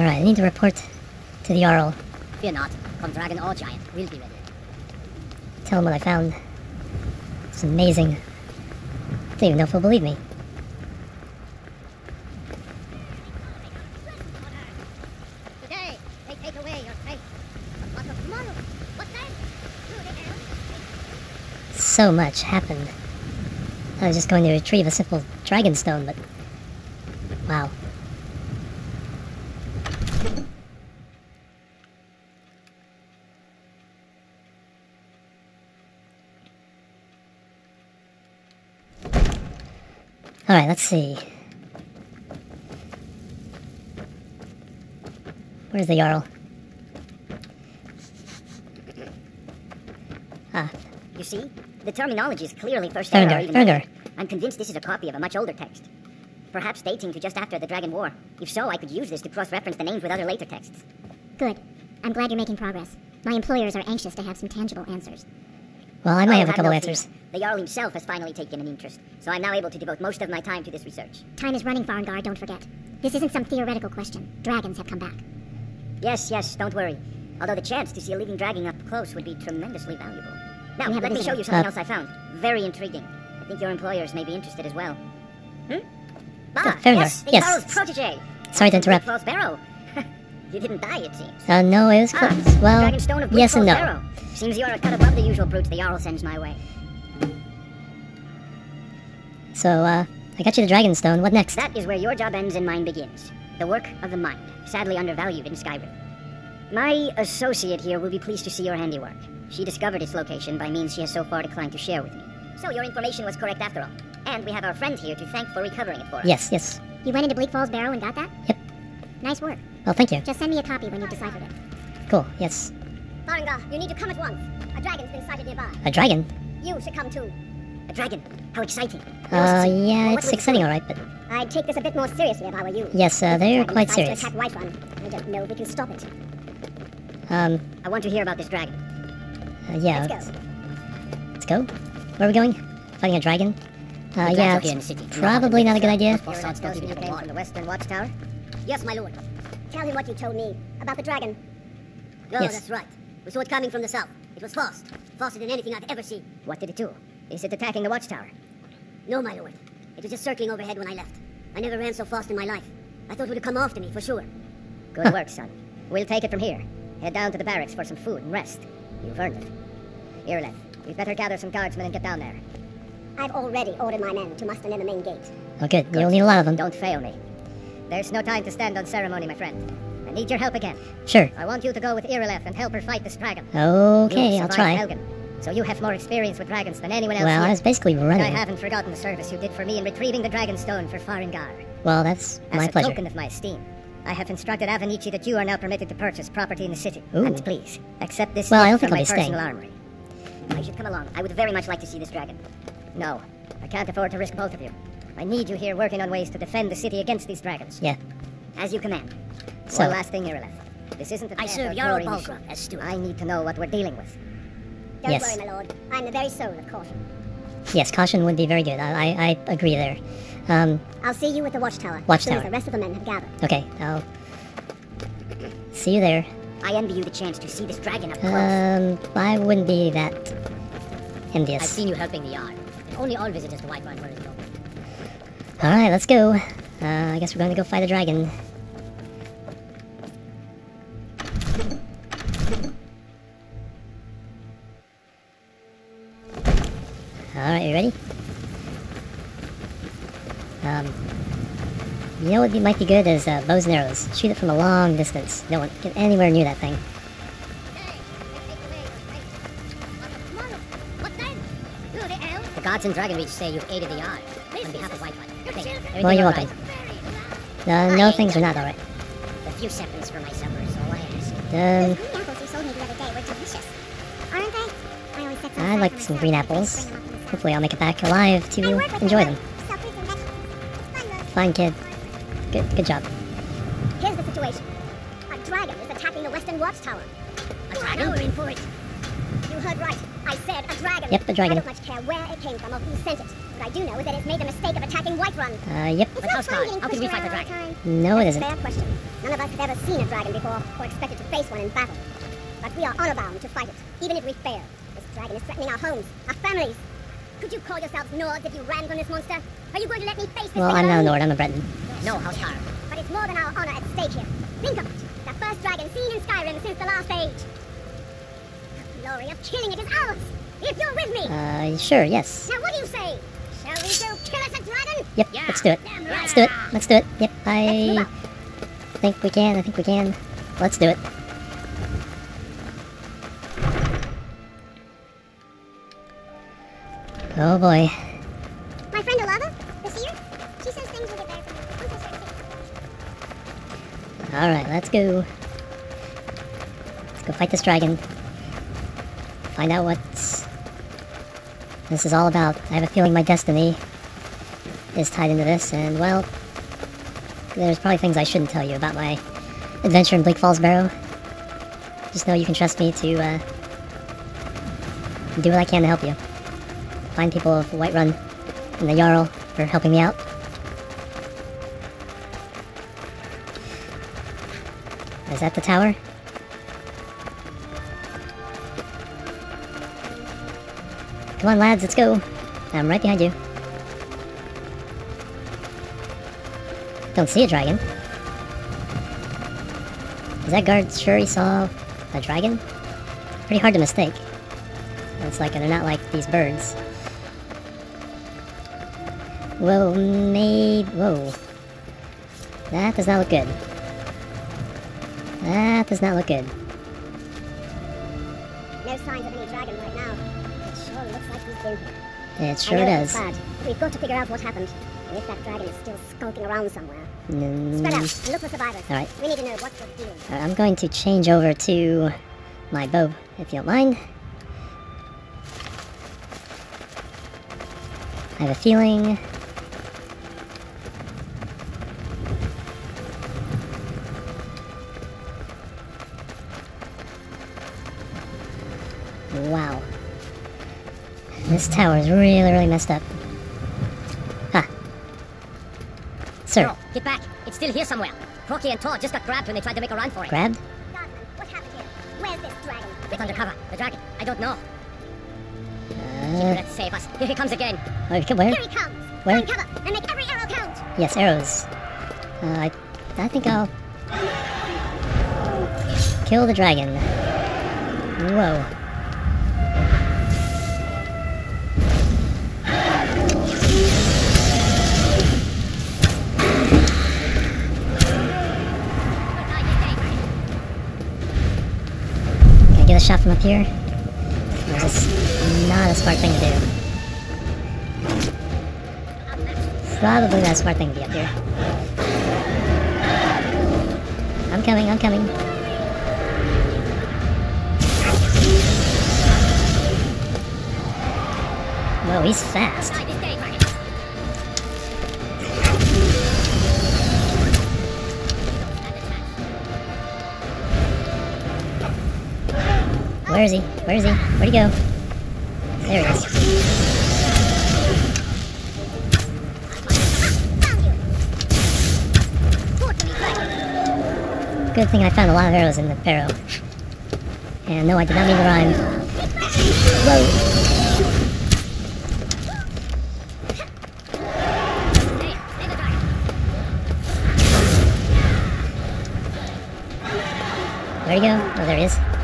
Alright, I need to report to the Jarl. Fear not. Come dragon or giant, we'll be ready. Tell him what I found. It's amazing. I Don't even know if he'll believe me. Today, they take away your faith. But tomorrow, what then? Through the air, So much happened. I was just going to retrieve a simple dragon stone, but... Wow. Alright, let's see. Where's the Jarl? Ah, You see? The terminology is clearly first era or Thurgar, even Thurgar. I'm convinced this is a copy of a much older text. Perhaps dating to just after the Dragon War. If so, I could use this to cross-reference the names with other later texts. Good. I'm glad you're making progress. My employers are anxious to have some tangible answers. Well, I might Oh, have a couple no answers. fear. The Jarl himself has finally taken an interest, so I'm now able to devote most of my time to this research. Time is running, Farengar, don't forget. This isn't some theoretical question. Dragons have come back. Yes, yes, don't worry. Although the chance to see a living dragon up close would be tremendously valuable. Now, let me visitor. show you something Uh, else I found. Very intriguing. I think your employers may be interested as well. Hmm? Ah, yes, the Yes. Jarl's protege. Sorry to interrupt. False Barrow. You didn't die, it seems. Uh, no, it was Ah. Well, Dragonstone of yes and no. Seems you're a cut above the usual brutes the Jarl sends my way. So, uh, I got you the dragon stone. What next? That is where your job ends and mine begins. The work of the mind, sadly undervalued in Skyrim. My associate here will be pleased to see your handiwork. She discovered its location by means she has so far declined to share with me. So your information was correct after all. And we have our friend here to thank for recovering it for us. Yes, yes. You went into Bleak Falls Barrow and got that? Yep. Nice work. Well, thank you. Just send me a copy when you've deciphered it. Cool. Yes. Farengar, you need to come at once. A dragon's been sighted nearby. A dragon? You should come too. A dragon? How exciting. Uh, yeah, what it's exciting, alright, but I'd take this a bit more seriously if I were you. yes, uh, they're Dragon quite serious. To attack Whiterun. I don't know if we can stop it. Um, I want to hear about this dragon. uh, yeah. Let's go. Let's go. Where are we going? Fighting a dragon? Uh, yeah, dragons in it's the city. probably not a good idea. Your sons don't even have a wall in the western watchtower? Yes, my lord. Tell him what you told me about the dragon. No, Yes. Oh, that's right. We saw it coming from the south. It was fast. Faster than anything I've ever seen. What did it do? Is it attacking the watchtower? No, my lord. It was just circling overhead when I left. I never ran so fast in my life. I thought it would have come after me, for sure. Good work, son. We'll take it from here. Head down to the barracks for some food and rest. You've earned it. Irileth, we'd better gather some guardsmen and get down there. I've already ordered my men to muster near the main gate. Oh, good. You'll need a lot of them. Don't fail me. There's no time to stand on ceremony, my friend. I need your help again. Sure. I want you to go with Irileth and help her fight this dragon. Okay, I'll try. Helgen, so you have more experience with dragons than anyone else Well, here. I was basically running. And I haven't forgotten the service you did for me in retrieving the dragon stone for Farengar. Well, that's As my a pleasure. token of my esteem, I have instructed Avenicci that you are now permitted to purchase property in the city. Ooh. And please, accept this Well, I don't think my I'll be personal staying. armory. I should come along. I would very much like to see this dragon. No, I can't afford to risk both of you. I need you here working on ways to defend the city against these dragons. Yeah. As you command. So- One last thing, Irileth. This isn't a I death serve Jarl glory mission. Balgruuf as steward. I need to know what we're dealing with. Don't Yes. worry, my lord. I'm the very soul of caution. Yes, caution would be very good. I, I, I agree there. Um, I'll see you at the watchtower. As soon Watchtower. as the rest of the men have gathered. okay, I'll see you there. I envy you the chance to see this dragon up close. Um, I wouldn't be that envious. I've seen you helping the yard. Only all visitors to Whiterun were involved. Alright, let's go. Uh, I guess we're going to go fight a dragon. Alright, you ready? Um, you know what might be good is uh, bows and arrows. Shoot it from a long distance. Don't want get anywhere near that thing. The gods in Dragonreach say you've aided the yard. On behalf of Whiterun. Thank you. Everything Well, you're welcome. right? Uh, no, things are not alright. A few seconds for my supper is all I ask. Um, Those green apples you sold me the other day were delicious. Aren't they? I always set some I'd like some green apples. bring them up in the sun. Hopefully I'll make it back alive to enjoy them. wife. Sell fruits and vegetables. It's fun, though. Fine, kid. Good, good job. Here's the situation. A dragon is attacking the western watchtower. A dragon? We're in for it. You heard right. I said a dragon. Yep, a dragon. I don't much care where it came from or who sent it. What I do know is that it's made the mistake of attacking Whiterun. Uh, yep. It's But not how's fun getting How can we fight the dragon? time. No, it That's a isn't. fair question. None of us have ever seen a dragon before, or expected to face one in battle. But we are honor bound to fight it, even if we fail. This dragon is threatening our homes, our families. Could you call yourselves Nords if you ran from this monster? Are you going to let me face this Well, thing I'm not a? Nord, I'm a Breton. No, Housecarl. But it's more than our honor at stake here. Think of it. The first dragon seen in Skyrim since the last age. The glory of killing it is ours. If you're with me. Uh, sure, yes. Now what do you say? Shall we go kill us a dragon? Yep, Yeah. let's do it. Let's do it. Let's do it. Yep, I think we can. I think we can. Let's do it. Oh boy. My friend Olava, the seer, she says things will get better for you. Once I start. Alright, let's go. Let's go fight this dragon. Find out what this is all about. I have a feeling my destiny is tied into this, and well, there's probably things I shouldn't tell you about my adventure in Bleak Falls Barrow. Just know you can trust me to uh, do what I can to help you. Find people of Whiterun and the Jarl for helping me out. Is that the tower? Come on, lads, let's go. I'm right behind you. Don't see a dragon. Is that guard sure he saw a dragon? Pretty hard to mistake. It's like they're not like these birds. Whoa, made. Whoa. That does not look good. That does not look good. No signs of any dragon right now. It sure does. We've got to figure out what happened. And if that dragon is still skulking around somewhere. Mm, Spread out and look for survivors. Alright. We need to know what we're doing. Alright, I'm going to change over to my bow, if you don't mind. I have a feeling. This tower is really, really messed up. Ah. Sir, No, get back. It's still here somewhere. Rocky and Todd just got grabbed when they tried to make a run for it. grabbed? Guardsman, what happened here? Where's this dragon? Get under cover. The dragon. I don't know. Uh, Let's save us. Here he comes again. where? where? Here he comes. Where? Find cover and make every arrow count. Yes, arrows. Uh, I, I think I'll kill the dragon. Whoa. Shot from up here? Or is not a smart thing to do? Probably not a smart thing to be up here. I'm coming, I'm coming. Whoa, he's fast. Where is he? Where is he? Where'd he go? There he is. Good thing I found a lot of arrows in the barrel. And no, I did not mean to rhyme. Whoa. Where'd he go? Oh, there he is.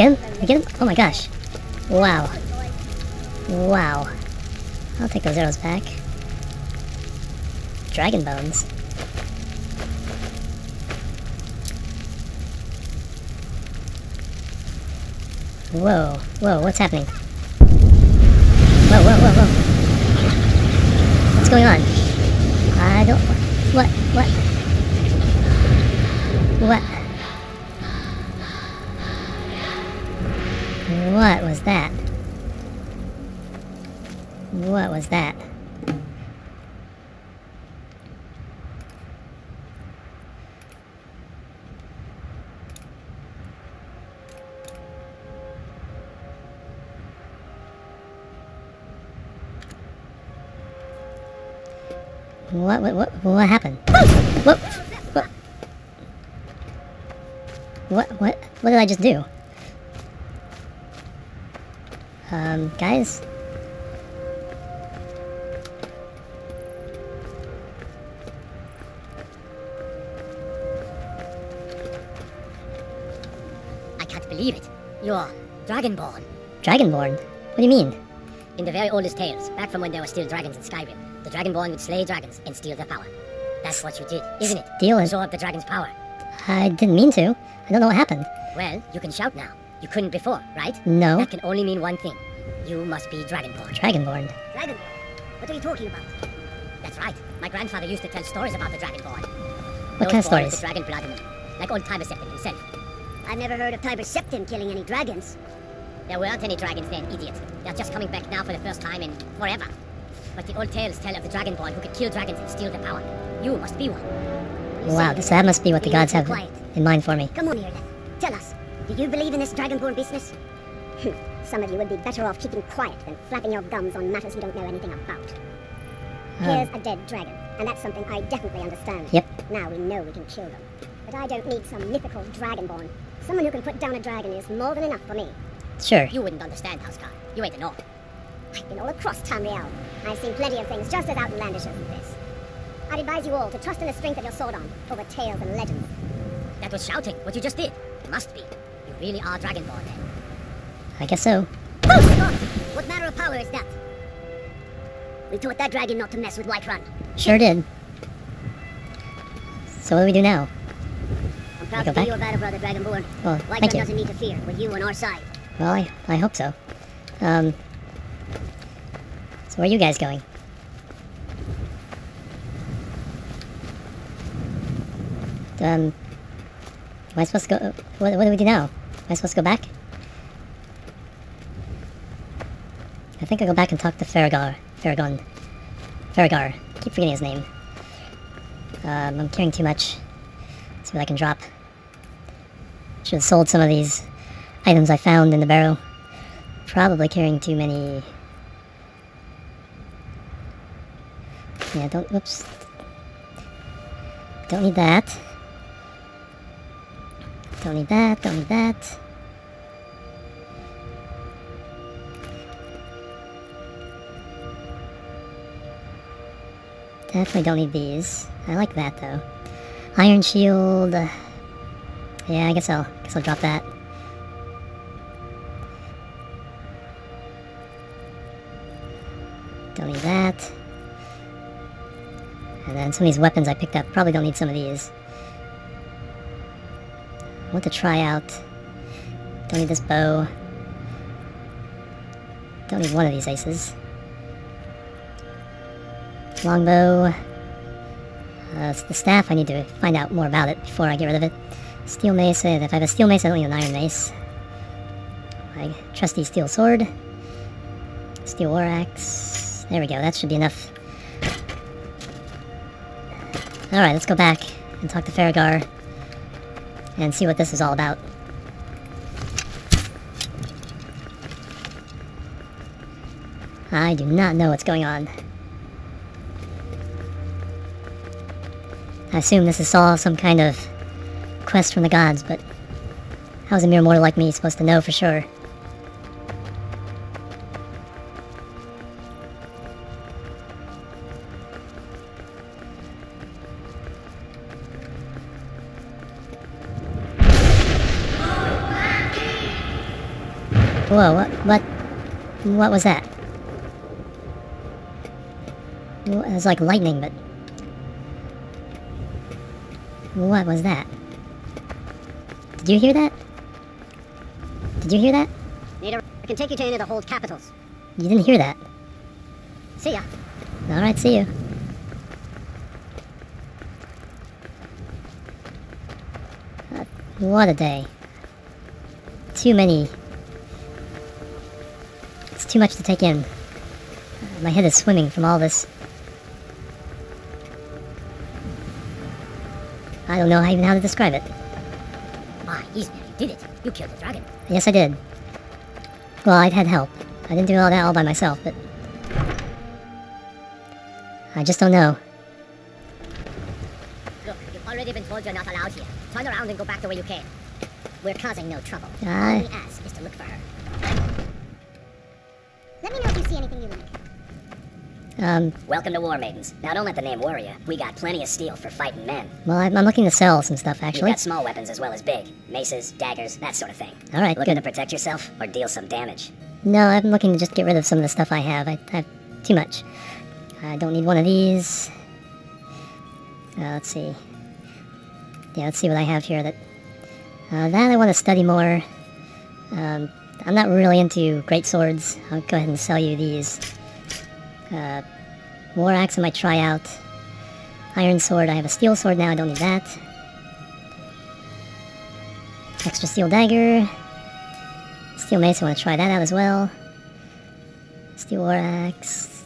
Again? Again? Oh my gosh. Wow. Wow. I'll take those arrows back. Dragon bones. Whoa, whoa, what's happening? Whoa, whoa, whoa, whoa. What's going on? That? What, what, what, what happened? What, what, what, what, what did I just do? Um, guys? Believe it. You're Dragonborn. Dragonborn? What do you mean? In the very oldest tales, back from when there were still dragons in Skyrim, the Dragonborn would slay dragons and steal their power. That's what you did, isn't it? Steal it? Absorb the dragon's power. I didn't mean to. I don't know what happened. Well, you can shout now. You couldn't before, right? No. That can only mean one thing. You must be Dragonborn. Dragonborn. Dragon? What are you talking about? That's right. My grandfather used to tell stories about the Dragonborn. What Those kind of stories? The dragon blood in them. Like old Tiber Septim himself. I've never heard of Tiber Septim killing any dragons. There weren't any dragons then, idiot. They're just coming back now for the first time in forever. But the old tales tell of the Dragonborn who could kill dragons and steal their power. You must be one. Wow, so that must be what the gods have quiet. in mind for me. Come on here. Tell us. Do you believe in this dragonborn business? Some of you would be better off keeping quiet than flapping your gums on matters you don't know anything about. Um, Here's a dead dragon, and that's something I definitely understand. Yep. Now we know we can kill them. But I don't need some mythical dragonborn. Someone who can put down a dragon is more than enough for me. Sure. You wouldn't understand, Housecarl. You ain't the North. I've been all across Tamriel. I've seen plenty of things just as outlandish as this. I'd advise you all to trust in the strength of your sword arm over tales and legends. That was shouting, what you just did. Must be. You really are Dragonborn then. I guess so. Oh, what matter of power is that? We taught that dragon not to mess with Whiterun. Sure did. So what do we do now? Proud to be back? your battle brother, Dragonborn. Well, Whiterun thank you. doesn't need to fear with you on our side. Well, I, I hope so. Um, so where are you guys going? Um, am I supposed to go? What, what do we do now? Am I supposed to go back? I think I'll go back and talk to Farragar. Farragon. Farragar. Keep forgetting his name. Um, I'm carrying too much. see what I can drop. Should have sold some of these items I found in the barrel. Probably carrying too many. Yeah, don't. Whoops. Don't need that. Don't need that. Don't need that. Definitely don't need these. I like that though. Iron shield. Uh, Yeah, I guess I'll guess I'll drop that. Don't need that. And then some of these weapons I picked up. Probably don't need some of these. I want to try out. Don't need this bow. Don't need one of these aces. Longbow. Uh, the staff, I need to find out more about it before I get rid of it. Steel mace, uh, if I have a steel mace, I don't need an iron mace. My trusty steel sword. Steel war axe. There we go, that should be enough. Alright, let's go back and talk to Farragar and see what this is all about. I do not know what's going on. I assume this is all some kind of quest from the gods, but how's a mere mortal like me supposed to know for sure? Whoa, what, what, what was that? It was like lightning, but... What was that? Did you hear that? Did you hear that? Nader can take you to any of the hold capitals. You didn't hear that. See ya. Alright, see you. What a day. Too many. It's too much to take in. My head is swimming from all this. I don't know even how to describe it. Ismail, you did it. You killed the dragon. Yes, I did. Well, I'd had help. I didn't do all that all by myself, but... I just don't know. Look, you've already been told you're not allowed here. Turn around and go back the way you came. We're causing no trouble. Uh, all I... we ask is to look for her. Let me know if you see anything you. Um, Welcome to War Maidens. Now don't let the name worry you. We got plenty of steel for fighting men. well, I'm, I'm looking to sell some stuff, actually. Actually. got small weapons as well as big. Maces, daggers, that sort of thing. Alright, Looking good. to protect yourself or deal some damage? No, I'm looking to just get rid of some of the stuff I have. I, I have too much. I don't need one of these. Uh, let's see. Yeah, let's see what I have here. That uh, that I want to study more. Um, I'm not really into great swords. I'll go ahead and sell you these. Uh, war axe I might try out. Iron sword. I have a steel sword now. I don't need that. Extra steel dagger. Steel mace, I want to try that out as well. Steel war axe.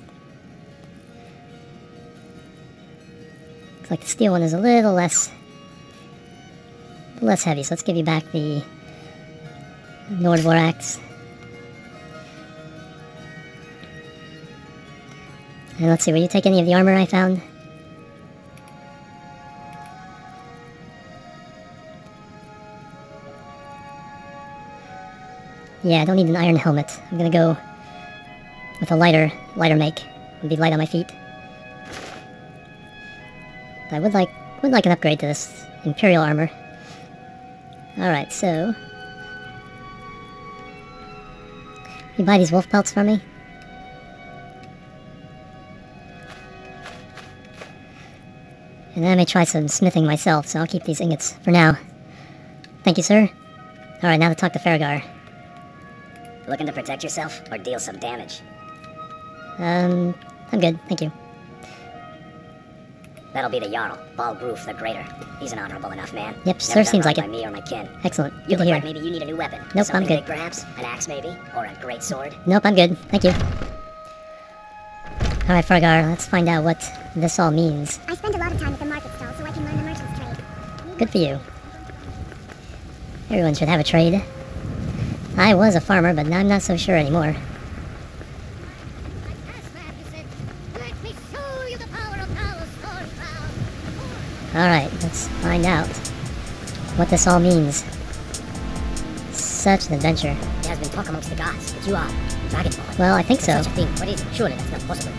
Looks like the steel one is a little less less heavy, so let's give you back the Nord war axe. And let's see, will you take any of the armor I found? Yeah, I don't need an iron helmet. I'm gonna go with a lighter, lighter make. It'll be light on my feet. I would like, would like an upgrade to this Imperial armor. Alright, so... You buy these wolf pelts for me? And I may try some smithing myself, so I'll keep these ingots for now. Thank you, sir. Alright, now to talk to Farragar. Looking to protect yourself or deal some damage? Um, I'm good, thank you. That'll be the Jarl, Balgruuf the Greater. He's an honorable enough man. Yep, Never sir, seems wrong like by it. me or my kin. Excellent. You Good to look hear. like maybe you need a new weapon. Nope, I'm good. big, perhaps? An axe, maybe? Or a great sword? Nope, I'm good. Thank you. Alright, Fargar, let's find out what this all means. I spend a lot of time at the market stall so I can learn the merchant's trade. Good for you. Everyone should have a trade. I was a farmer, but I'm not so sure anymore. Alright, let's find out what this all means. Such an adventure. There has been talk amongst the gods that you are. Well, I think so. Such a thing. What is it? Surely that's not possible.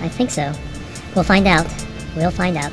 I think so. We'll find out. We'll find out.